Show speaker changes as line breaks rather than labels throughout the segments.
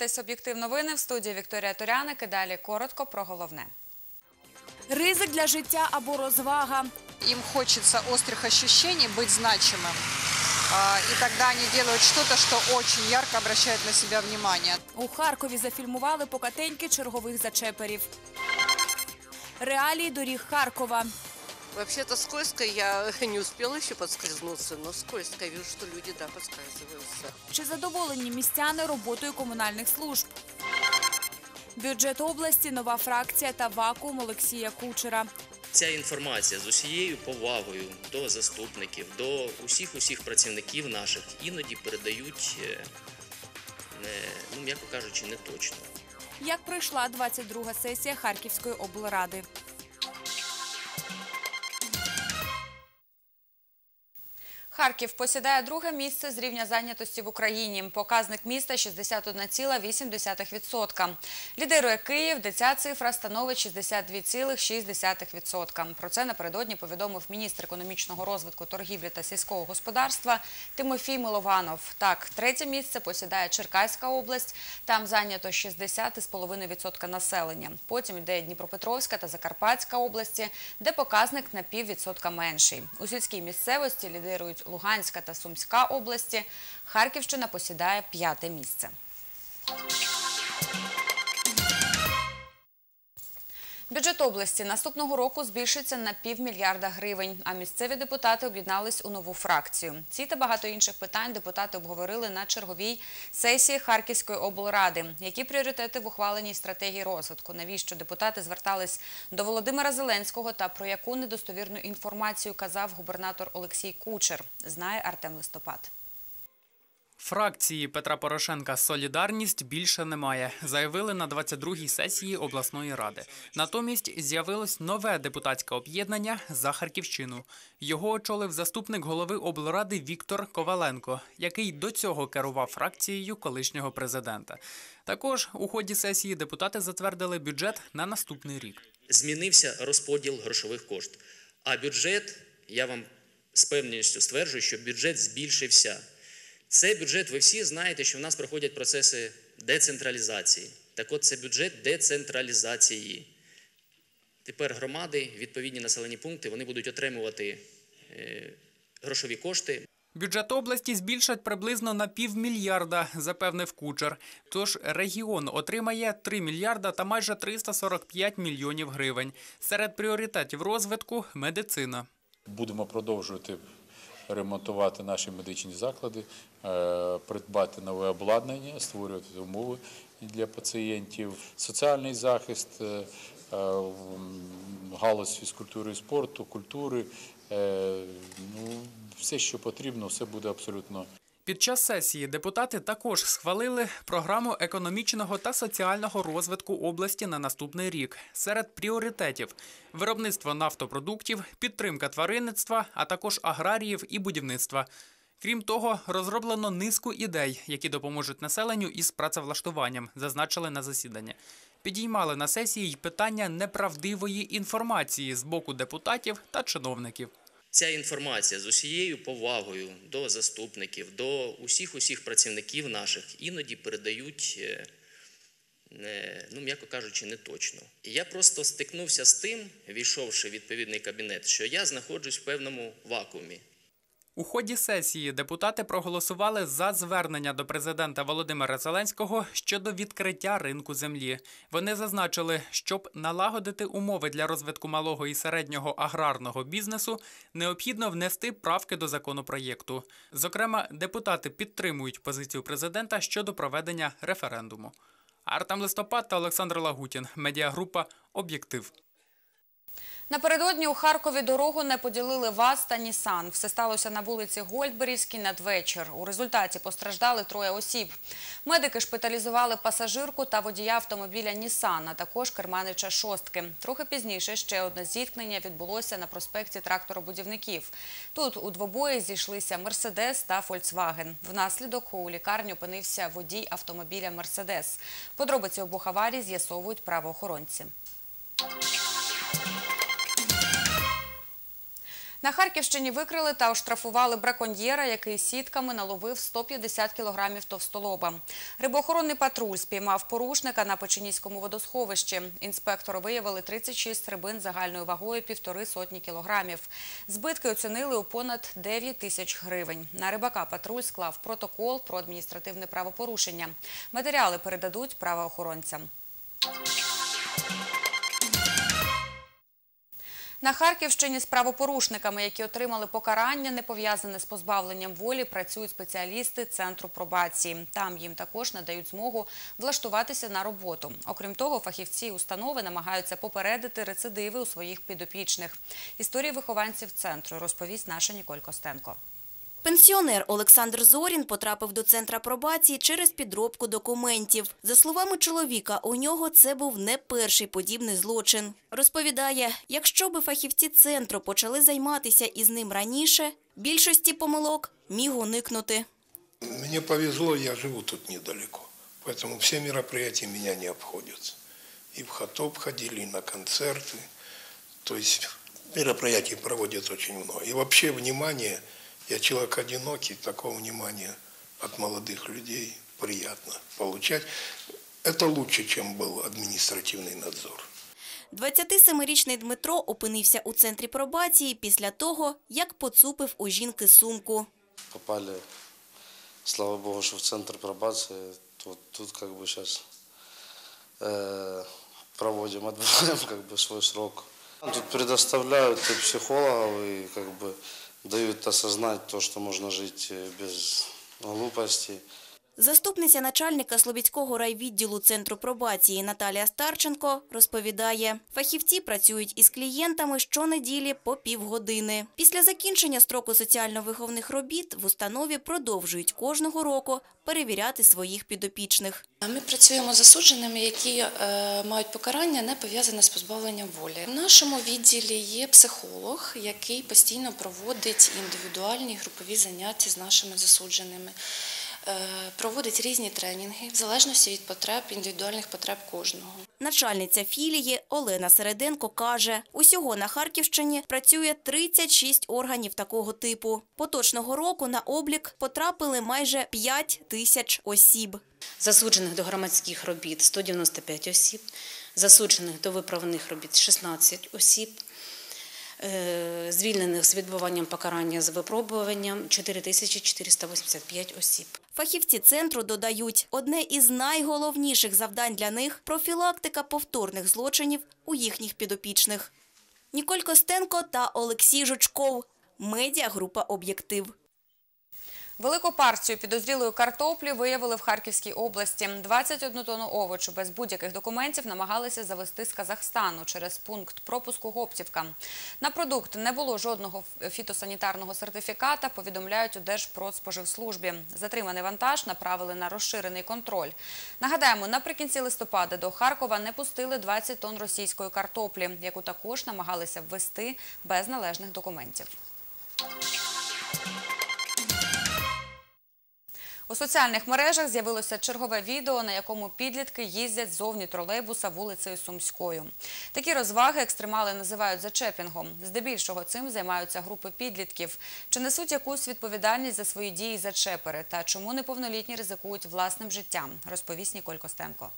Вітаю! Ви дивитесь об'єктив новини в студії Вікторія Туряник. І далі коротко про головне.
Ризик для життя або розвага.
Им хочется острых ощущений, быть значимым. А, И тогда они делают что-то, что очень ярко обращает на себя внимание.
У Харкові зафільмували покатеньки чергових зачеперів. Реалії доріг Харкова.
Вообще-то скользко, я не успела еще подскользнуться, но скользко. Я вижу, что люди, да, подскальзываются.
Чи задоволені містяни роботою комунальних служб? Бюджет області, нова фракція та вакуум Олексія Кучера.
Ця інформація з усією повагою до заступників, до усіх усіх працівників наших іноді передають, е, не, ну м'яко кажучи, не точно.
Як пройшла 22-га сесія Харківської облради?
Харків посідає друге місце з рівня зайнятості в Україні. Показник міста 61,8%. Лідирує Київ, де ця цифра становить 62,6%. Про це напередодні повідомив міністр економічного розвитку, торгівлі та сільського господарства Тимофій Милованов. Так, третє місце посідає Черкаська область. Там зайнято 60,5% населення. Потім йде Дніпропетровська та Закарпатська області, де показник на піввідсотка менший. У сільській місцевості лідирують Луганська та Сумська області. Харківщина посідає п'яте місце. Бюджет області наступного року збільшиться на півмільярда гривень, а місцеві депутати об'єднались у нову фракцію. Ці та багато інших питань депутати обговорили на черговій сесії Харківської облради. Які пріоритети в ухваленій стратегії розвитку? Навіщо депутати звертались до Володимира Зеленського та про яку недостовірну інформацію казав губернатор Олексій Кучер? Знає Артем Листопад.
Фракції Петра Порошенка Солідарність більше немає, заявили на 22-й сесії обласної ради. Натомість з'явилось нове депутатське об'єднання за Харківщину. Його очолив заступник голови облради Віктор Коваленко, який до цього керував фракцією колишнього президента. Також у ході сесії депутати затвердили бюджет на наступний рік.
Змінився розподіл грошових коштів. А бюджет, я вам з певністю стверджую, що бюджет збільшився. Це бюджет, ви всі знаєте, що в нас проходять процеси децентралізації. Так от це бюджет децентралізації. Тепер громади, відповідні населені пункти, вони будуть отримувати е, грошові кошти.
Бюджет області збільшать приблизно на півмільярда, запевнив Кучер. Тож регіон отримає 3 мільярда та майже 345 мільйонів гривень. Серед пріоритетів розвитку медицина.
Будемо продовжувати ремонтувати наші медичні заклади, е, придбати нове обладнання, створювати умови для пацієнтів, соціальний захист, е, е, галузь фізкультури і спорту, культури. Ну, все, що потрібно, все буде абсолютно
Під час сесії депутати також схвалили програму економічного та соціального розвитку області на наступний рік. Серед пріоритетів виробництво нафтопродуктів, підтримка тваринництва, а також аграріїв і будівництва. Крім того, розроблено низку ідей, які допоможуть населенню із працевлаштуванням, зазначили на засіданні. Підіймали на сесії й питання неправдивої інформації з боку депутатів та чиновників.
Ця інформація з усією повагою до заступників, до усіх усіх працівників наших іноді передають, е, не, ну м'яко кажучи, не точно. Я просто стикнувся з тим, війшовши в відповідний кабінет, що я знаходжусь в певному вакуумі.
У ході сесії депутати проголосували за звернення до президента Володимира Зеленського щодо відкриття ринку землі. Вони зазначили, щоб налагодити умови для розвитку малого і середнього аграрного бізнесу, необхідно внести правки до законопроєкту. Зокрема, депутати підтримують позицію президента щодо проведення референдуму. Артем Листопад та Олександр Лагутін. Медіагрупа Об'єктив.
Напередодні у Харкові дорогу не поділили ВАЗ та Нісан. Все сталося на вулиці Гольдберівській надвечір. У результаті постраждали троє осіб. Медики шпиталізували пасажирку та водія автомобіля Нісан, а також керманича шостки. Трохи пізніше ще одне зіткнення відбулося на проспекті тракторобудівників. Тут у двобої зійшлися Мерседес та Фольксваген. Внаслідок у лікарні опинився водій автомобіля Мерседес. Подробиці обох аварій з'ясовують правоохоронці. На Харківщині викрили та оштрафували браконьєра, який сітками наловив 150 кілограмів товстолоба. Рибоохоронний патруль спіймав порушника на Печеніському водосховищі. Інспектори виявили 36 рибин загальною вагою півтори сотні кілограмів. Збитки оцінили у понад 9 тисяч гривень. На рибака патруль склав протокол про адміністративне правопорушення. Матеріали передадуть правоохоронцям. На Харківщині з правопорушниками, які отримали покарання, не пов'язане з позбавленням волі, працюють спеціалісти Центру пробації. Там їм також надають змогу влаштуватися на роботу. Окрім того, фахівці установи намагаються попередити рецидиви у своїх підопічних. Історії вихованців центру розповість наша Ніколь Костенко.
Пенсіонер Олександр Зорін потрапив до центра пробації через підробку документів. За словами чоловіка, у нього це був не перший подібний злочин. Розповідає, якщо би фахівці центру почали займатися із ним раніше, більшості помилок міг уникнути.
Мне повезло, я живу тут недалеко, поэтому все мероприятия меня не обходятся. И в Хатоп ходили, и на концерты. То есть мероприятий проводят очень много. И вообще внимание, я человек одинокий, такого внимания от молодых людей приятно получать. Это лучше, чем был административный надзор.
27-річний Дмитро опинився у центрі пробації після того, як поцупив у жінки сумку.
попали, слава богу, что в центр пробации. Вот тут как бы сейчас проводим, отбываем как бы свой срок. Тут предоставляют и психологов, и как бы дают осознать то, что можно жить э, без глупостей.
Заступниця начальника Слобідського райвідділу Центру пробації Наталія Старченко розповідає, фахівці працюють із клієнтами щонеділі по півгодини. Після закінчення строку соціально-виховних робіт в установі продовжують кожного року перевіряти своїх підопічних.
Ми працюємо з засудженими, які е, мають покарання не пов'язане з позбавленням волі. В нашому відділі є психолог, який постійно проводить індивідуальні групові заняття з нашими засудженими. Е, Проводить різні тренінги в залежності від потреб, індивідуальних потреб кожного.
Начальниця філії Олена Середенко каже, усього на Харківщині працює 36 органів такого типу. Поточного року на облік потрапили майже 5 тисяч осіб.
Засуджених до громадських робіт 195 осіб, засуджених до виправних робіт 16 осіб, е, звільнених з відбуванням покарання з випробуванням 4485 осіб.
Фахівці центру додають, одне із найголовніших завдань для них – профілактика повторних злочинів у їхніх підопічних. Ніколь Костенко та Олексій Жучков. Медіагрупа «Об'єктив».
Велику партію підозрілої картоплі виявили в Харківській області. 21 тонну овочу без будь-яких документів намагалися завести з Казахстану через пункт пропуску Гоптівка. На продукт не було жодного фітосанітарного сертифіката, повідомляють у Держпродспоживслужбі. Затриманий вантаж направили на розширений контроль. Нагадаємо, наприкінці листопада до Харкова не пустили 20 тонн російської картоплі, яку також намагалися ввести без належних документів. У соціальних мережах з'явилося чергове відео, на якому підлітки їздять зовні тролейбуса вулицею Сумською. Такі розваги екстремали називають зачепінгом. Здебільшого цим займаються групи підлітків. Чи несуть якусь відповідальність за свої дії зачепери та чому неповнолітні ризикують власним життям, розповість Ніколь Костенко.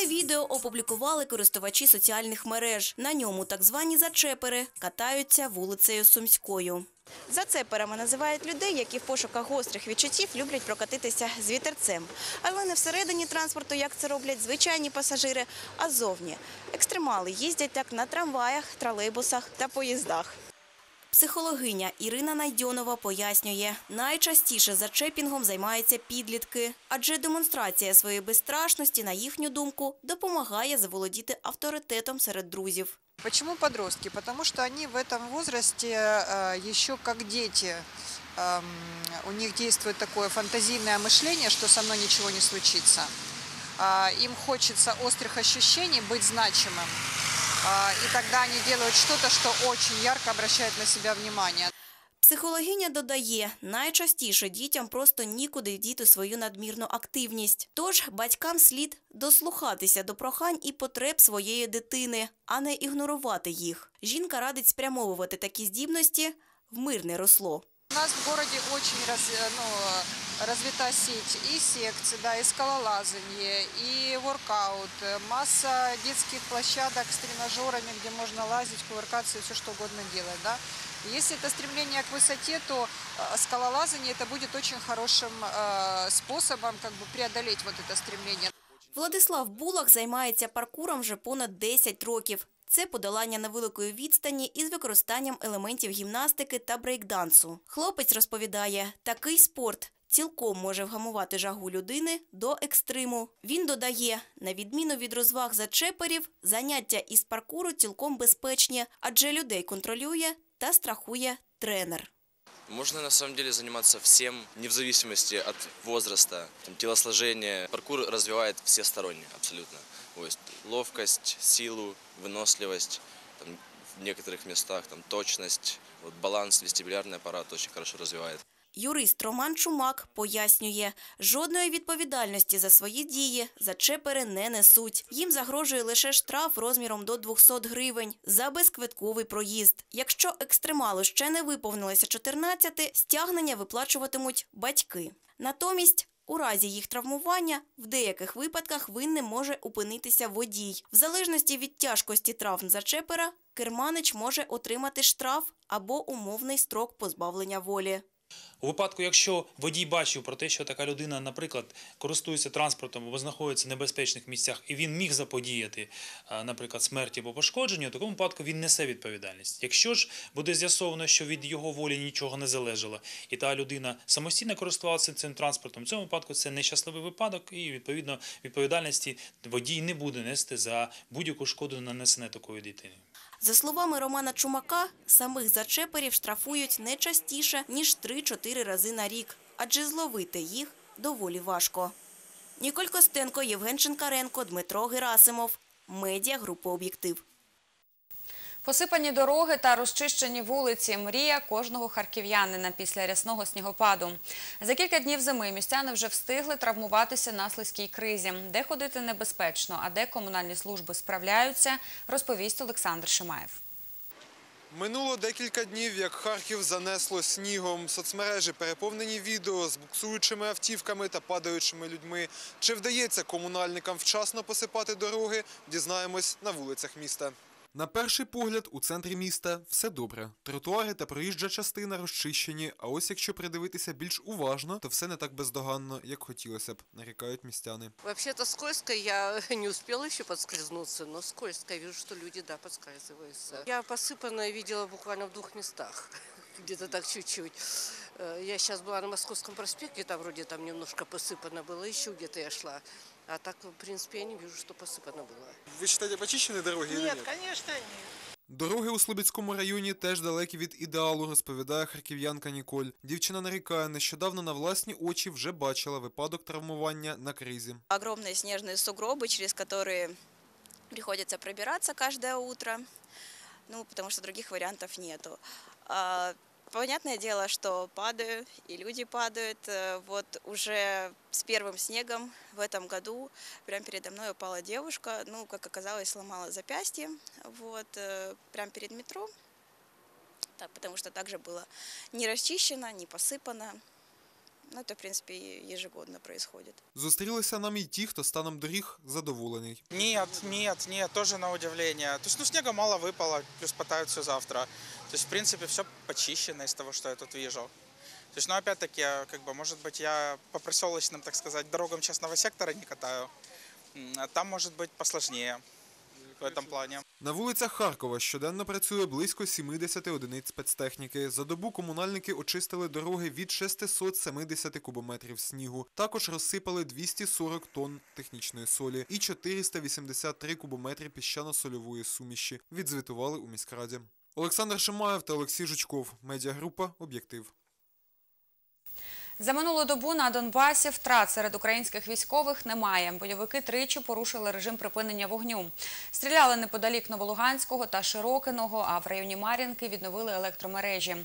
Це відео опублікували користувачі соціальних мереж. На ньому так звані зачепери катаються вулицею Сумською. Зацеперами називають людей, які в пошуках гострих відчуттів люблять прокатитися з вітерцем. Але не всередині транспорту, як це роблять звичайні пасажири, а зовні. Екстремали їздять так на трамваях, тролейбусах та поїздах. Психологиня Ірина Найдьонова пояснює, найчастіше зачепінгом займаються підлітки, адже демонстрація своєї безстрашності, на їхню думку, допомагає заволодіти авторитетом серед друзів.
Почему подростки? Потому что они в этом возрасте э, еще как дети. Эм, У них действует такое фантазийное мышление, что со мной ничего не случится. А, Им хочется острых ощущений, быть значимым. И тогда они делают что-то, что очень ярко обращает на себя внимание.
Психологиня додає, найчастіше дітям просто нікуди діти свою надмірну активність. Тож батькам слід дослухатися до прохань і потреб своєї дитини, а не ігнорувати їх. Жінка радить спрямовувати такі здібності в мирне русло.
У нас в городе очень раз, ну, развита сеть и секций, да, и скалолазание, и воркаут, масса детских площадок с тренажерами, где можно лазить, кувыркаться и все что угодно делать, да. Если это стремление к высоте, то э, скалолазание это будет очень хорошим э, способом как бы преодолеть вот это стремление.
Владислав Булах займається паркуром вже понад 10 років. Це подолання невеликої відстані із використанням елементів гімнастики та брейкдансу. Хлопець розповідає, такий спорт цілком може вгамувати жагу людини до екстриму. Він додає, на відміну від розваг зачеперів, заняття із паркуру цілком безпечні, адже людей контролює та страхує тренер.
Можно на самом деле заниматься всем, не в зависимости от возраста, там, телосложения. Паркур развивает всесторонне абсолютно. То есть ловкость, силу, выносливость, там, в некоторых местах там, точность, вот, баланс, вестибулярный аппарат очень хорошо развивает.
Юрист Роман Чумак пояснює, жодної відповідальності за свої дії зачепери не несуть. Їм загрожує лише штраф розміром до 200 гривень за безквитковий проїзд. Якщо екстремалу ще не виповнилося 14, стягнення виплачуватимуть батьки. Натомість у разі їх травмування в деяких випадках винним може опинитися водій. В залежності від тяжкості травм зачепера, керманич може отримати штраф або умовний строк позбавлення волі.
У випадку, якщо водій бачив про те, що така людина, наприклад, користується транспортом або знаходиться в небезпечних місцях, і він міг заподіяти, е, наприклад, смерті або пошкодженню, в такому випадку він несе відповідальність. Якщо ж буде з'ясовано, що від його волі нічого не залежало, і та людина самостійно користувалася цим транспортом, в цьому випадку це нещасливий випадок, і відповідно відповідальності водій не буде нести за будь-яку шкоду нанесене такою дитиною.
За словами Романа Чумака, самих зачеперів штрафують не частіше, ніж 3-4 рази на рік, адже зловити їх доволі важко. Ніколь Костенко, Євген Шинкаренко, Дмитро Герасимов. Медіа група «Об'єктив».
Посипані дороги та розчищені вулиці – мрія кожного харків'янина після рясного снігопаду. За кілька днів зими містяни вже встигли травмуватися на слизькій кризі. Де ходити небезпечно, а де комунальні служби справляються, розповість Олександр Шимаєв.
Минуло декілька днів, як Харків занесло снігом. Соцмережі переповнені відео з буксуючими автівками та падаючими людьми. Чи вдається комунальникам вчасно посипати дороги, дізнаємось на вулицях міста. На перший погляд у центрі міста все добре. Тротуари та проїжджа частина розчищені, а ось якщо придивитися більш уважно, то все не так бездоганно, як хотілося б, нарікають містяни.
Вообще-то скользко, я не успела еще подскользнуться, но скользко. Я вижу, что люди, да, подскальзываются. Я посыпанное видела буквально в двух местах, где-то так чуть-чуть. Э, Я сейчас была на Московском проспекте, там вроде там немножко посыпано было, еще где-то я шла. А так, в принципе, я не вижу, что посыпано было.
Ви вважаєте, почищені дороги?
Нет, конечно, нет.
Дороги у Слобідському районі теж далекі від ідеалу, розповідає харків'янка Ніколь. Дівчина нарікає, нещодавно на власні очі вже бачила випадок травмування на кризі.
огромные снежные сугробы, через которые приходится пробираться каждое утро, ну, потому что других вариантов нету. Понятное дело, что падаю, и люди падают. Э, Вот уже с первым снегом в этом году прямо передо мной упала девушка, ну, как оказалось, сломала запястье, вот, э, прямо перед метро, так, потому что также было не расчищено, не посыпано. Ну, это, в принципе, и ежегодно происходит.
Зустрілися нам і ті, хто станом доріг задоволений.
Нет, нет, нет, тоже на удивление. То есть, ну, снега мало выпало, плюс потают все завтра. То есть, в принципе, все почищено из того, что я тут вижу. То есть, ну, опять-таки, как бы, может быть, я по проселочным, так сказать, дорогам частного сектора не катаю. М, А там, может быть, посложнее в этом плане.
На вулицях Харкова щоденно працює близько 70 одиниць спецтехніки. За добу комунальники очистили дороги від 670 кубометрів снігу. Також розсипали 240 тонн технічної солі і 483 кубометри піщано-сольової суміші. Відзвітували у міськраді. Олександр Шимаєв та Олексій Жучков. Медіагрупа «Об'єктив».
За минулу добу на Донбасі втрат серед українських військових немає. Бойовики тричі порушили режим припинення вогню. Стріляли неподалік Новолуганського та Широкиного, а в районі Мар'їнки відновили електромережі.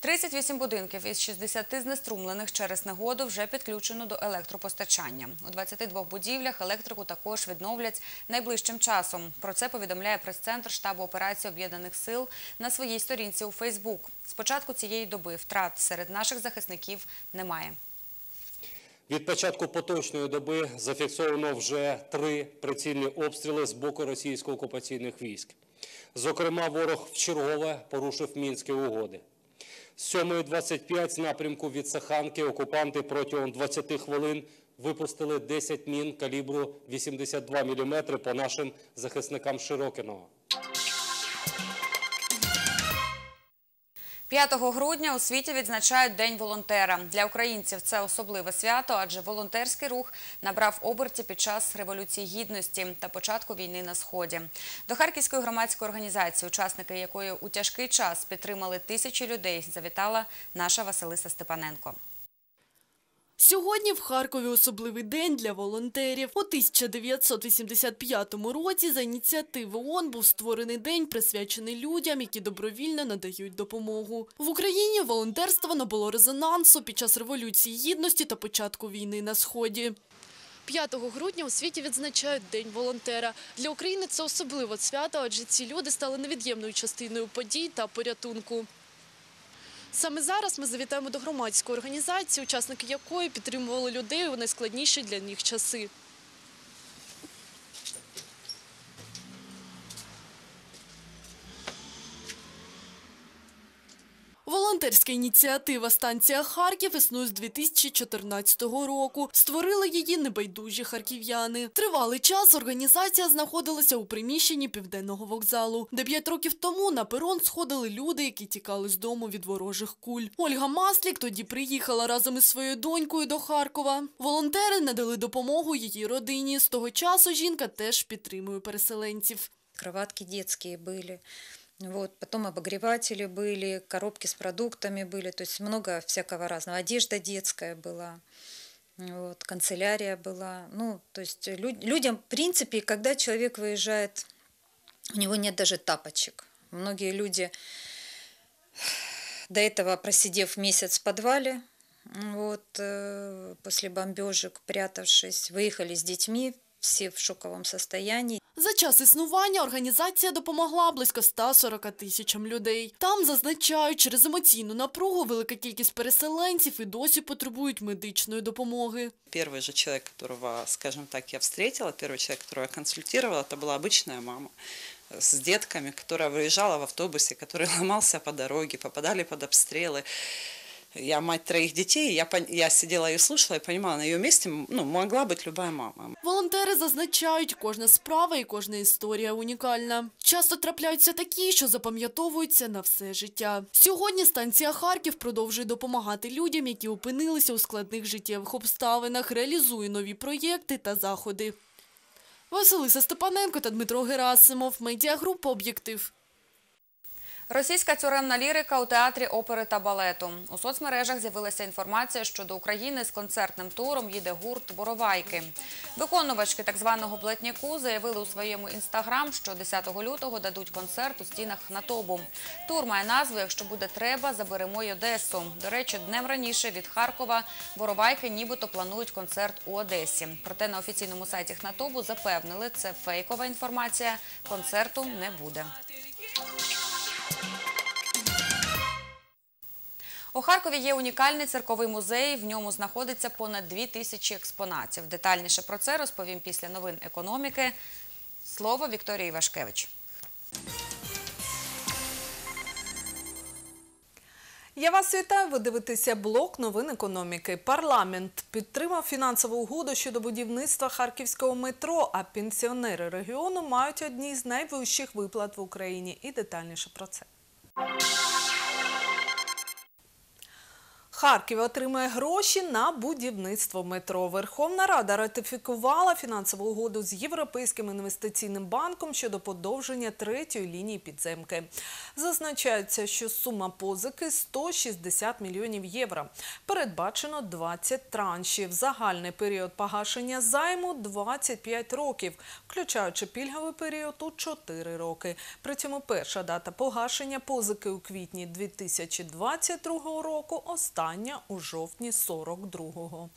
38 будинків із 60 знеструмлених через негоду вже підключено до електропостачання. У 22 будівлях електрику також відновлять найближчим часом. Про це повідомляє прес-центр штабу операції Об'єднаних сил на своїй сторінці у Фейсбук. З початку цієї доби втрат серед наших захисників немає.
Від початку поточної доби зафіксовано вже три прицільні обстріли з боку російсько-окупаційних військ. Зокрема, ворог вчергове порушив мінські угоди. З 7.25 з напрямку від Саханки окупанти протягом 20 хвилин випустили 10 мін калібру 82 мм по нашим захисникам Широкиного.
5 грудня у світі відзначають День волонтера. Для українців це особливе свято, адже волонтерський рух набрав оберті під час Революції Гідності та початку війни на Сході. До Харківської громадської організації, учасники якої у тяжкий час підтримали тисячі людей, завітала наша Василиса Степаненко.
Сьогодні в Харкові особливий день для волонтерів. У 1985 році за ініціативи ООН був створений день, присвячений людям, які добровільно надають допомогу. В Україні волонтерство набуло резонансу під час Революції Гідності та початку війни на Сході. 5 грудня у світі відзначають День волонтера. Для України це особливе свято, адже ці люди стали невід'ємною частиною подій та порятунку. Саме зараз ми завітаємо до громадської організації, учасники якої підтримували людей у найскладніші для них часи. Волонтерська ініціатива «Станція Харків» існує з 2014 року. Створили її небайдужі харків'яни. Тривалий час організація знаходилася у приміщенні Південного вокзалу, де п'ять років тому на перон сходили люди, які тікали з дому від ворожих куль. Ольга Маслік тоді приїхала разом із своєю донькою до Харкова. Волонтери надали допомогу її родині. З того часу жінка теж підтримує переселенців.
Кроватки детские были. Вот, потом обогреватели были, коробки с продуктами были, то есть много всякого разного. Одежда детская была, вот, канцелярия была. Ну, то есть лю- людям, в принципе, когда человек выезжает, у него нет даже тапочек. Многие люди, до этого просидев месяц в подвале, вот, э, после бомбежек, прятавшись, выехали с детьми, все в шоковом состоянии.
За час існування організація допомогла близько 140 тисячам людей. Там зазначають, через емоційну напругу велика кількість переселенців і досі потребують медичної допомоги.
Первый же человек, которого, скажем так, я встретила, первый человек, которого я консультировала, это была обычная мама с детками, которая выезжала в автобусе, который ломался по дороге, попадали под обстрелы. Я мать троих детей, я, я сидела и слушала, и понимала, на ее месте ну, могла быть любая мама.
Волонтери зазначають, кожна справа і кожна історія унікальна. Часто трапляються такі, що запам'ятовуються на все життя. Сьогодні станція Харків продовжує допомагати людям, які опинилися у складних життєвих обставинах, реалізує нові проєкти та заходи. Василиса Степаненко та Дмитро Герасимов. Медіагрупа «Об'єктив».
Російська тюремна лірика у театрі опери та балету. У соцмережах з'явилася інформація, що до України з концертним туром їде гурт «Боровайки». Виконувачки так званого «Блатняку» заявили у своєму інстаграм, що 10 лютого дадуть концерт у стінах Натобу. Тур має назву «Якщо буде треба, заберемо й Одесу». До речі, днем раніше від Харкова «Боровайки» нібито планують концерт у Одесі. Проте на офіційному сайті Хнатобу запевнили, це фейкова інформація, концерту не буде. У Харкові є унікальний цирковий музей. В ньому знаходиться понад дві тисячі експонатів. Детальніше про це розповім після новин економіки. Слово Вікторії Вашкевич.
Я вас вітаю. Ви дивитеся блок новин економіки. Парламент підтримав фінансову угоду щодо будівництва харківського метро. А пенсіонери регіону мають одні з найвищих виплат в Україні. І детальніше про це. Харків отримає гроші на будівництво метро. Верховна Рада ратифікувала фінансову угоду з Європейським інвестиційним банком щодо подовження третьої лінії підземки. Зазначається, що сума позики 160 мільйонів євро. Передбачено 20 траншів. Загальний період погашення займу 25 років, включаючи пільговий період у 4 роки. При цьому перша дата погашення позики у квітні 2022 року, остання у жовтні 42-го.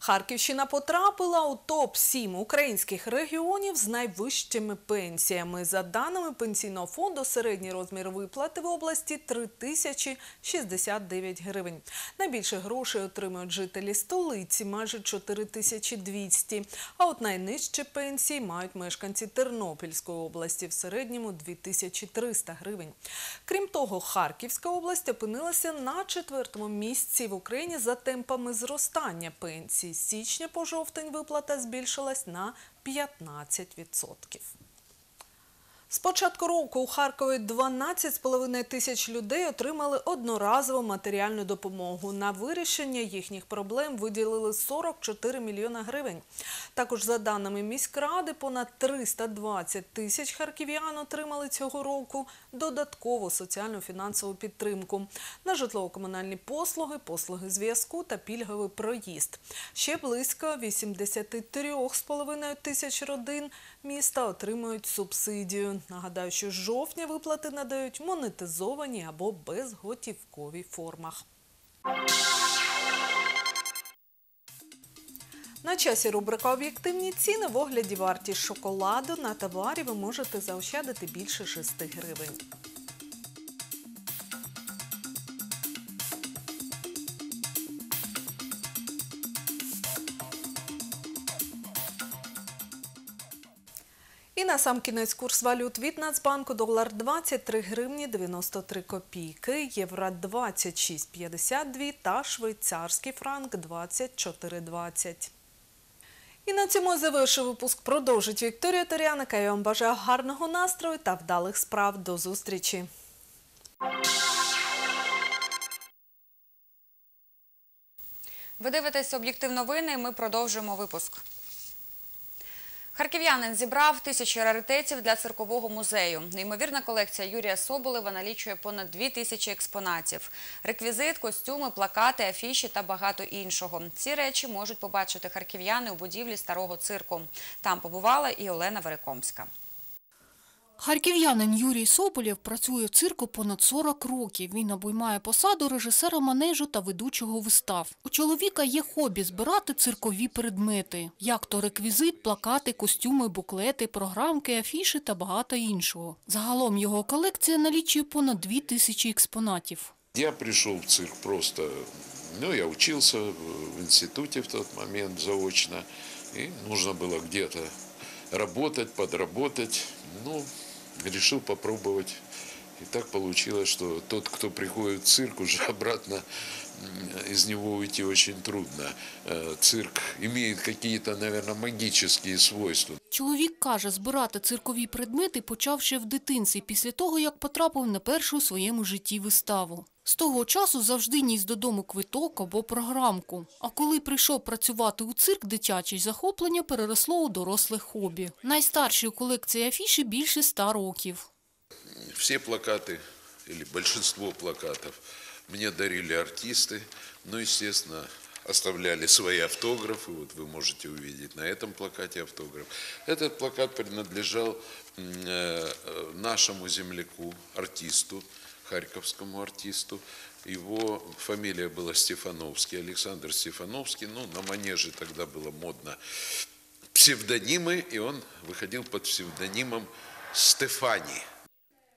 Харківщина потрапила у топ-7 українських регіонів з найвищими пенсіями. За даними пенсійного фонду, середній розмір виплати в області 3069 гривень. Найбільше грошей отримують жителі столиці – майже 4200. А от найнижчі пенсії мають мешканці Тернопільської області в середньому 2300 гривень. Крім того, Харківська область опинилася на четвертому місці в Україні за темпами зростання пенсій. З січня по жовтень виплата збільшилась на 15%. З початку року у Харкові 12,5 тисяч людей отримали одноразову матеріальну допомогу. На вирішення їхніх проблем виділили 44 мільйона гривень. Також, за даними міськради, понад 320 тисяч харків'ян отримали цього року додаткову соціальну фінансову підтримку на житлово-комунальні послуги, послуги зв'язку та пільговий проїзд. Ще близько 83,5 тисяч родин міста отримують субсидію. Нагадаю, що з жовтня виплати надають монетизовані або безготівковій формах. На часі рубрика Об'єктивні ціни в огляді вартість шоколаду на товарі ви можете заощадити більше 6 гривень. Сам кінець курс валют від Нацбанку долар 23 гривні 93 копійки, євро 26,52 та швейцарський франк 24,20. І на цьому я завершую випуск. Продовжить Вікторія Торяника. Я вам бажаю гарного настрою та вдалих справ. До зустрічі!
Ви дивитесь об'єктив новини. Ми продовжуємо випуск. Харків'янин зібрав тисячі раритетів для циркового музею. Неймовірна колекція Юрія Соболева налічує понад дві тисячі експонатів. Реквізит, костюми, плакати, афіші та багато іншого. Ці речі можуть побачити харків'яни у будівлі старого цирку. Там побувала і Олена Верикомська.
Харків'янин Юрій Соболєв працює в цирку понад 40 років. Він обіймає посаду режисера манежу та ведучого вистав. У чоловіка є хобі збирати циркові предмети, як то реквізит, плакати, костюми, буклети, програмки, афіши та багато іншого. Загалом його колекція налічує понад дві тисячі експонатів.
Я пришел в цирк просто, ну, я учился в институте в тот момент заочно, и нужно было где-то работать, подработать. Ну, решил попробовать. И так получилось, что тот, кто приходит в цирк, уже обратно из него уйти очень трудно. Э, Цирк имеет какие-то, наверное, магические свойства.
Чоловік каже, збирати циркові предмети почав ще в дитинці після того, як потрапив на першу у своєму житті виставу. З того часу завжди ніс додому квиток або програмку. А коли прийшов працювати у цирк, дитяче захоплення переросло у доросле хобі. Найстаршій у колекції афіші більше ста років.
Все плакаты, или большинство плакатов, мне дарили артисты. Ну, естественно, оставляли свои автографы. Вот вы можете увидеть на этом плакате автограф. Этот плакат принадлежал м, э, э, нашему земляку, артисту, харьковскому артисту. Его фамилия была Стефановский, Александр Стефановский. Ну, на манеже тогда было модно псевдонимы, и он выходил под псевдонимом Стефани.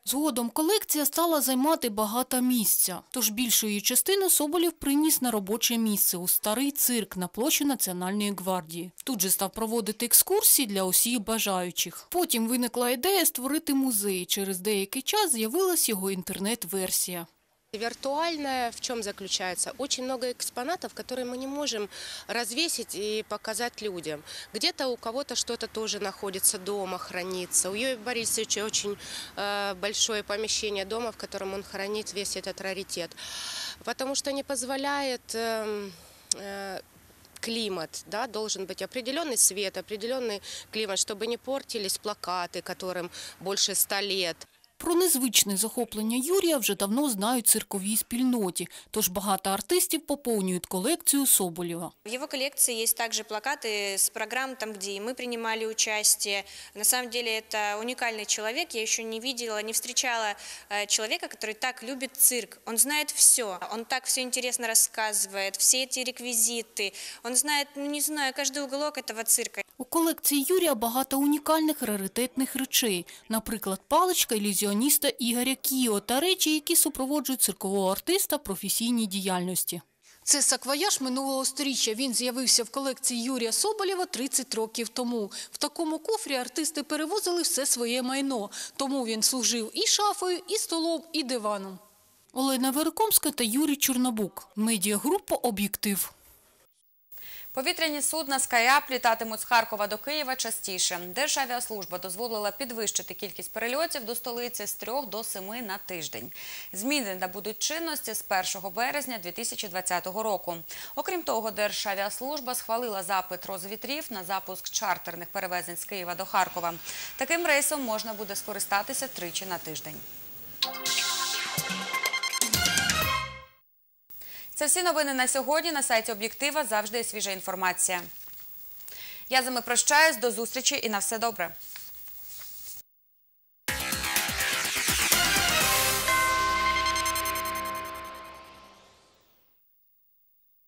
Згодом колекція стала займати багато місця, тож більшу її частину Соболів приніс на робоче місце у старий цирк на площі Національної гвардії. Тут же став проводити екскурсії для усіх бажаючих. Потім виникла ідея створити музей. Через деякий час з'явилась його інтернет-версія.
Виртуальная в чем заключается? Очень много экспонатов, которые мы не можем развесить и показать людям. Где-то у кого-то что-то тоже находится дома, хранится. У Юрия Борисовича очень э, большое помещение дома, в котором он хранит весь этот раритет. Потому что не позволяет... э, э, климат, да, должен быть определенный свет, определенный климат, чтобы не портились плакаты, которым больше ста лет.
Про незвичне захоплення Юрія вже давно знають цирковій спільноті, тож багато артистів поповнюють колекцію Соболєва.
В его коллекции есть также плакаты с программ, там, где и мы принимали участие. На самом деле это уникальный человек. Я еще не видела, не встречала э, человека, который так любит цирк. Он знает все. Он так все интересно рассказывает, все эти реквизиты. Он знает, ну не знаю, каждый уголок этого цирка.
У колекції Юрія багато унікальних раритетних речей, наприклад, паличка ілюзіоніста Ігоря Кіо та речі, які супроводжують циркового артиста в професійній діяльності. Це саквояж минулого сторіччя. Він з'явився в колекції Юрія Соболєва 30 років тому. В такому кофрі артисти перевозили все своє майно, тому він служив і шафою, і столом, і диваном. Олена Верикомська та Юрій Чорнобук. Медіагрупа «Об'єктив».
Повітряні судна «Скайап» літатимуть з Харкова до Києва частіше. Державіаслужба дозволила підвищити кількість перельотів до столиці з 3 до 7 на тиждень. Зміни набудуть чинності з 1 березня 2020 року. Окрім того, Державіаслужба схвалила запит розвітрів на запуск чартерних перевезень з Києва до Харкова. Таким рейсом можна буде скористатися тричі на тиждень. Це всі новини на сьогодні. На сайті Об'єктива завжди є свіжа інформація. Я з вами прощаюсь. До зустрічі і на все добре.